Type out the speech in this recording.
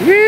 Whee!